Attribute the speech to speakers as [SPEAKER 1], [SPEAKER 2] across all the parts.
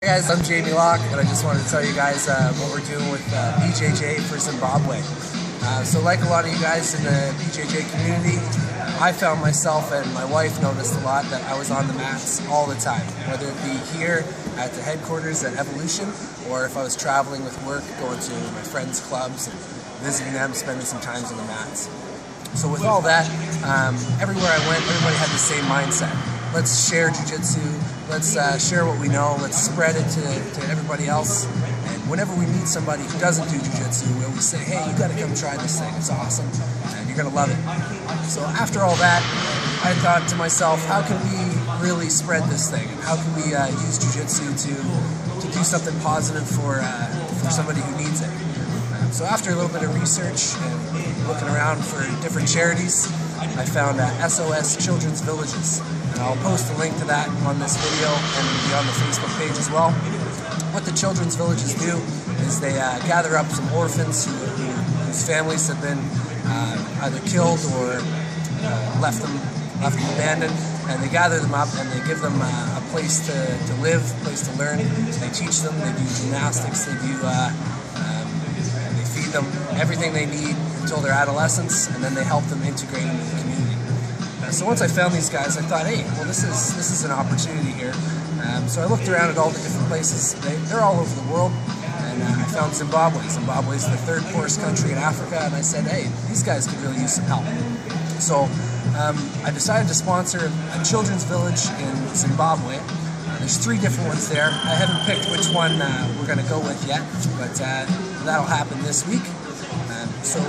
[SPEAKER 1] Hey guys, I'm Jamie Locke, and I just wanted to tell you guys uh, what we're doing with uh, BJJ for Zimbabwe. Uh, so, like a lot of you guys in the BJJ community, I found myself and my wife noticed a lot that I was on the mats all the time, whether it be here at the headquarters at Evolution, or if I was traveling with work, going to my friends' clubs and visiting them, spending some time on the mats. So, with all that, um, everywhere I went, everybody had the same mindset let's share jujitsu, let's uh, share what we know, let's spread it to, to everybody else. And whenever we meet somebody who doesn't do jujitsu, we always say, hey, you gotta come try this thing, it's awesome, and you're gonna love it. So after all that, I thought to myself, how can we really spread this thing? How can we uh, use jujitsu to, to do something positive for, uh, for somebody who needs it? So after a little bit of research and looking around for different charities, I found at SOS Children's Villages. And I'll post a link to that on this video and be on the Facebook page as well. What the Children's Villages do is they uh, gather up some orphans who, who, whose families have been uh, either killed or uh, left them left them abandoned, and they gather them up and they give them uh, a place to, to live, a place to learn. They teach them, they do gymnastics, they do uh, um, they feed them everything they need until their adolescence, and then they help them integrate into the community. Uh, so once I found these guys, I thought, hey, well, this is this is an opportunity here. Um, so I looked around at all the different places. They, are all over the world, and uh, I found Zimbabwe. Zimbabwe is the third poorest country in Africa, and I said, hey, these guys could really use some help. So um, I decided to sponsor a children's village in Zimbabwe. There's three different ones there. I haven't picked which one uh, we're going to go with yet, but uh, that'll happen this week. Um, so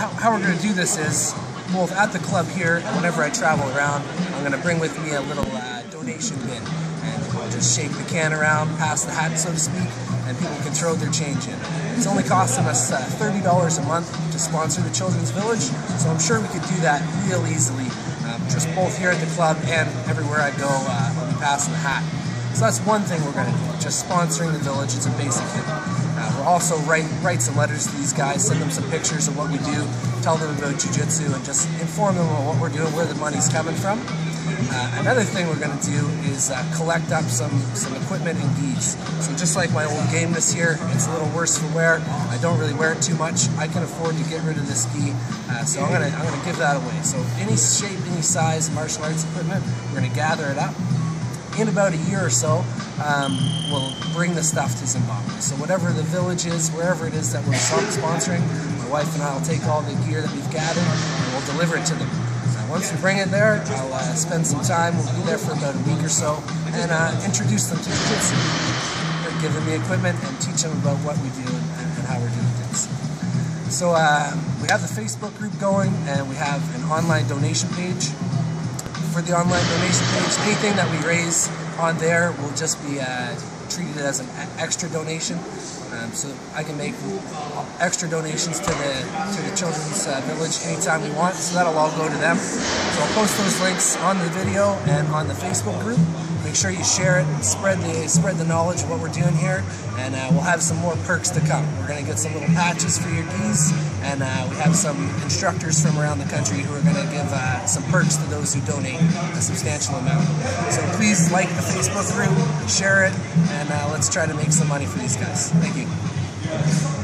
[SPEAKER 1] how, how we're going to do this is both at the club here and whenever I travel around, I'm going to bring with me a little uh, donation bin. And I'll just shake the can around, pass the hat, so to speak, and people can throw their change in. It's only costing us uh, $30 a month to sponsor the Children's Village, so I'm sure we could do that real easily, um, just both here at the club and everywhere I go, uh, I'll be passing the hat. So that's one thing we're going to do, just sponsoring the village. It's a basic thing. Uh, we'll also write, write some letters to these guys, send them some pictures of what we do, tell them about Jiu-Jitsu, and just inform them of what we're doing, where the money's coming from. Uh, another thing we're going to do is uh, collect up some, some equipment and gis. So just like my old game this year, it's a little worse for wear. I don't really wear it too much. I can afford to get rid of this gi, uh, so I'm going to I'm gonna give that away. So any shape, any size martial arts equipment, we're going to gather it up in about a year or so, um, we'll bring the stuff to Zimbabwe. So whatever the village is, wherever it is that we're sponsoring, my wife and I will take all the gear that we've gathered and we'll deliver it to them. once we bring it there, I'll uh, spend some time, we'll be there for about a week or so, and uh, introduce them to Jiu-Jitsu. Give them the equipment and teach them about what we do and, and how we're doing things. So uh, we have the Facebook group going and we have an online donation page for the online donation page. Anything that we raise on there will just be uh, treated as an extra donation. Um, so I can make extra donations to the to the children's uh, village anytime we want. So that'll all go to them. So I'll post those links on the video and on the Facebook group. Make sure you share it spread the spread the knowledge of what we're doing here. And uh, we'll have some more perks to come. We're going to get some little patches for your gis, and uh, we have some instructors from around the country who are going to give uh, some perks to those who donate a substantial amount. So please like the Facebook group, share it, and uh, let's try to make some money for these guys. Thank you.